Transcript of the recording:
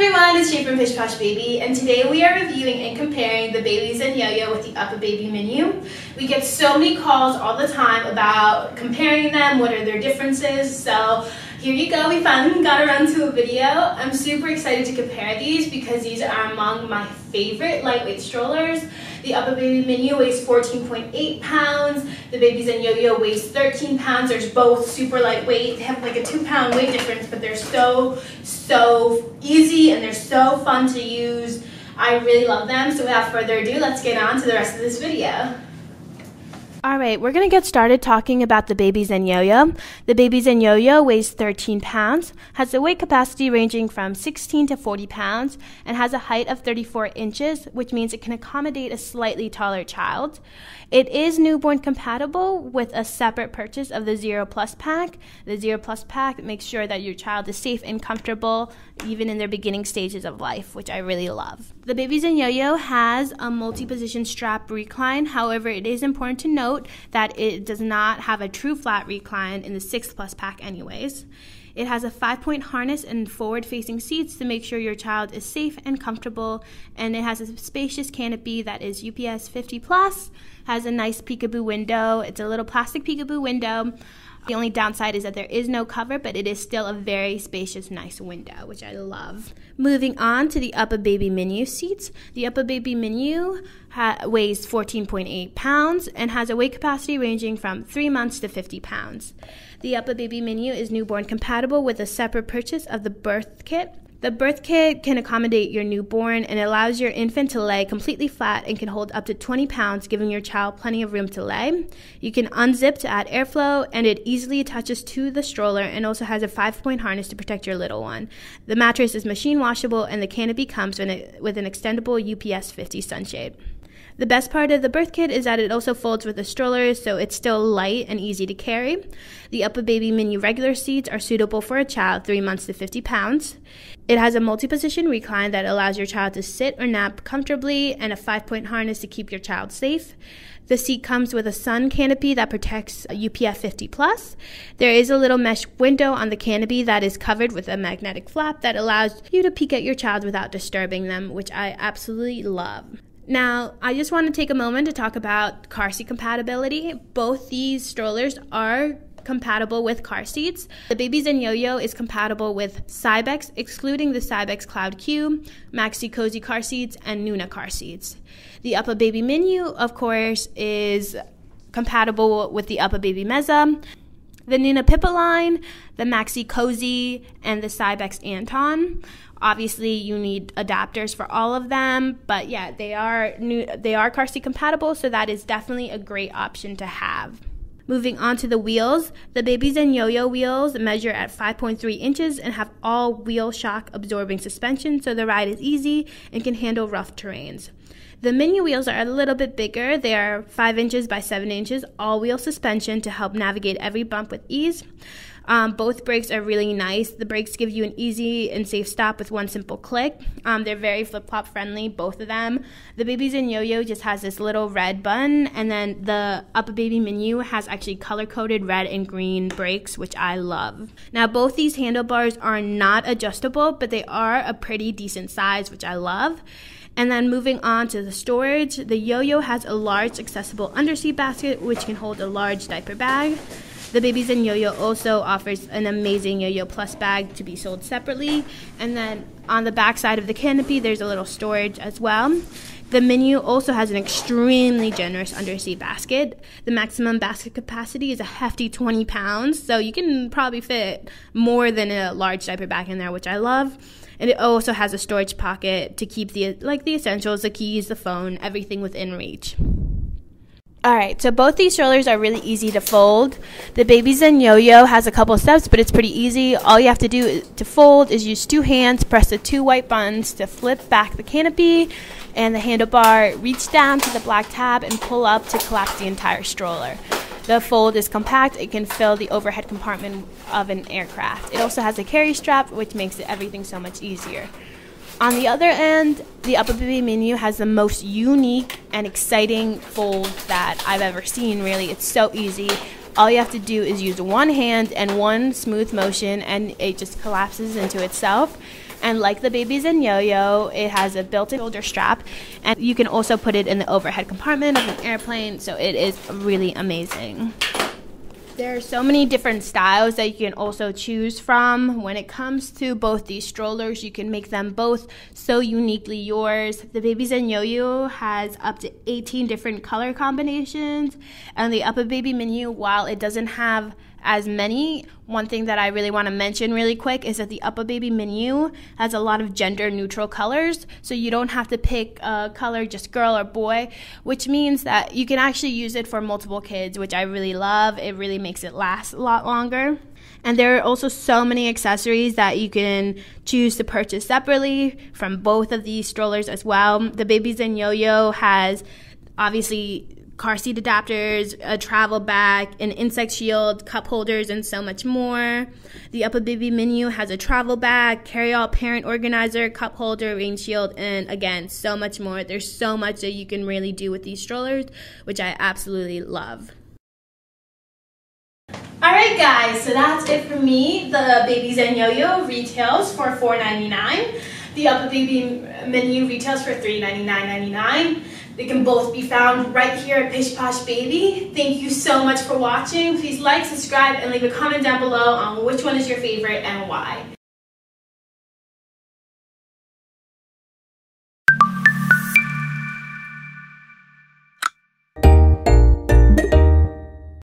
everyone, it's Shay from Pish Posh Baby, and today we are reviewing and comparing the Baby Zen Yo-Yo with the UPPAbaby Minu. We get so many calls all the time about comparing them, what are their differences, so here you go, we finally got around to a video. I'm super excited to compare these because these are among my favorite lightweight strollers. The UPPAbaby Minu weighs 14.8 pounds. The Baby Zen Yo-Yo weighs 13 pounds. They're both super lightweight. They have like a two pound weight difference, but they're so, so easy and they're so fun to use. I really love them. So without further ado, let's get on to the rest of this video. All right, we're going to get started talking about the Baby Zen Yo-Yo. The Baby Zen Yo-Yo weighs 13 pounds, has a weight capacity ranging from 16 to 40 pounds, and has a height of 34 inches, which means it can accommodate a slightly taller child. It is newborn compatible with a separate purchase of the Zero Plus pack. The Zero Plus pack makes sure that your child is safe and comfortable even in their beginning stages of life, which I really love. The Baby Zen Yo-Yo has a multi-position strap recline. However, it is important to note that it does not have a true flat recline in the 6 Plus pack anyways. It has a five point harness and forward facing seats to make sure your child is safe and comfortable. And it has a spacious canopy that is UPF 50 plus, has a nice peekaboo window. It's a little plastic peekaboo window. The only downside is that there is no cover, but it is still a very spacious, nice window, which I love. Moving on to the Upper UPPAbaby Minu seats. The UPPAbaby Minu ha- weighs 14.8 pounds and has a weight capacity ranging from 3 months to 50 pounds. The Upper UPPAbaby Minu is newborn compatible with a separate purchase of the birth kit. The birth kit can accommodate your newborn and allows your infant to lay completely flat and can hold up to 20 pounds, giving your child plenty of room to lay. You can unzip to add airflow, and it easily attaches to the stroller and also has a five point harness to protect your little one. The mattress is machine washable, and the canopy comes with an extendable UPF 50 sunshade. The best part of the birth kit is that it also folds with a stroller, so it's still light and easy to carry. The UPPAbaby Minu regular seats are suitable for a child 3 months to 50 pounds. It has a multi position recline that allows your child to sit or nap comfortably and a five point harness to keep your child safe. The seat comes with a sun canopy that protects UPF 50 plus. There is a little mesh window on the canopy that is covered with a magnetic flap that allows you to peek at your child without disturbing them, which I absolutely love. Now, I just want to take a moment to talk about car seat compatibility. Both these strollers are compatible with car seats. The Baby Zen Yo-Yo is compatible with Cybex, excluding the Cybex Cloud Q, Maxi-Cosi car seats, and Nuna car seats. The UPPAbaby Minu, of course, is compatible with the UPPAbaby Mesa, the Nuna Pippa line, the Maxi-Cosi, and the Cybex Aton. Obviously, you need adapters for all of them, but yeah, they are new, they are car seat compatible, so that is definitely a great option to have. Moving on to the wheels, the Baby Zen Yo-Yo wheels measure at 5.3 inches and have all wheel shock absorbing suspension, so the ride is easy and can handle rough terrains. The Minu wheels are a little bit bigger. They are 5 inches by 7 inches, all wheel suspension to help navigate every bump with ease. Um, both brakes are really nice. The brakes give you an easy and safe stop with one simple click. Um, they're very flip flop friendly, both of them. The Baby Zen Yo-Yo just has this little red button, and then the UPPAbaby Minu has actually color coded red and green brakes, which I love. Now, both these handlebars are not adjustable, but they are a pretty decent size, which I love. And then moving on to the storage, the Yo-Yo has a large accessible underseat basket, which can hold a large diaper bag. The Baby Zen Yo-Yo also offers an amazing Yo-Yo Plus bag to be sold separately. And then on the back side of the canopy, there's a little storage as well. The Minu also has an extremely generous underseat basket. The maximum basket capacity is a hefty 20 pounds, so you can probably fit more than a large diaper bag in there, which I love. And it also has a storage pocket to keep the like the essentials, the keys, the phone, everything within reach. All right, so both these strollers are really easy to fold. The Baby Zen Yo-Yo has a couple steps, but it's pretty easy. All you have to do to fold is use two hands, press the two white buttons to flip back the canopy and the handlebar, reach down to the black tab and pull up to collapse the entire stroller. The fold is compact, it can fill the overhead compartment of an aircraft. It also has a carry strap, which makes everything so much easier. On the other end, the UPPAbaby Minu has the most unique and exciting fold that I've ever seen, really. It's so easy. All you have to do is use one hand and one smooth motion, and it just collapses into itself. And like the Baby Zen Yo-Yo, it has a built-in shoulder strap, and you can also put it in the overhead compartment of an airplane, so it is really amazing. There are so many different styles that you can also choose from. When it comes to both these strollers, you can make them both so uniquely yours. The Baby Zen Yo-Yo has up to 18 different color combinations, and the UPPAbaby Minu, while it doesn't have as many. One thing that I really want to mention really quick is that the Upper UPPAbaby Minu has a lot of gender neutral colors, so you don't have to pick a color just girl or boy, which means that you can actually use it for multiple kids, which I really love. It really makes it last a lot longer. And there are also so many accessories that you can choose to purchase separately from both of these strollers as well. The Baby Zen Yo-Yo has obviously car seat adapters, a travel bag, an insect shield, cup holders, and so much more. The UPPAbaby Minu has a travel bag, carry-all parent organizer, cup holder, rain shield, and again, so much more. There's so much that you can really do with these strollers, which I absolutely love. Alright guys, so that's it for me. The Baby Zen Yo-Yo retails for $4.99. The UPPAbaby Minu retails for $3.99.99. They can both be found right here at Pish Posh Baby. Thank you so much for watching. Please like, subscribe, and leave a comment down below on which one is your favorite and why.